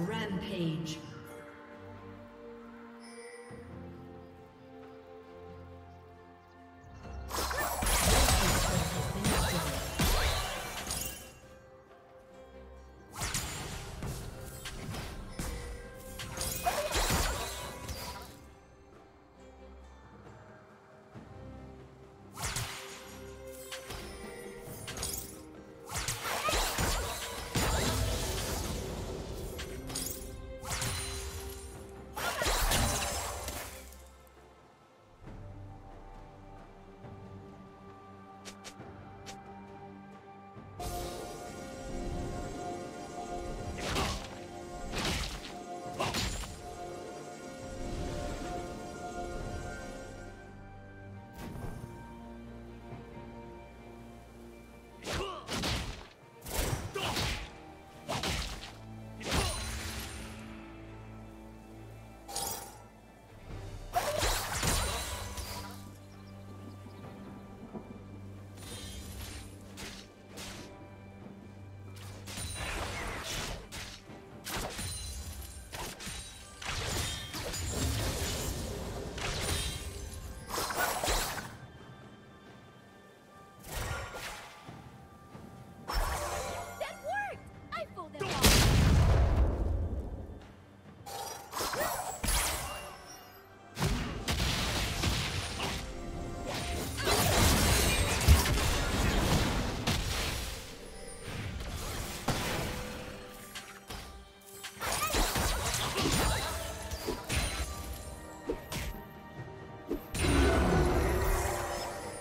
Rampage.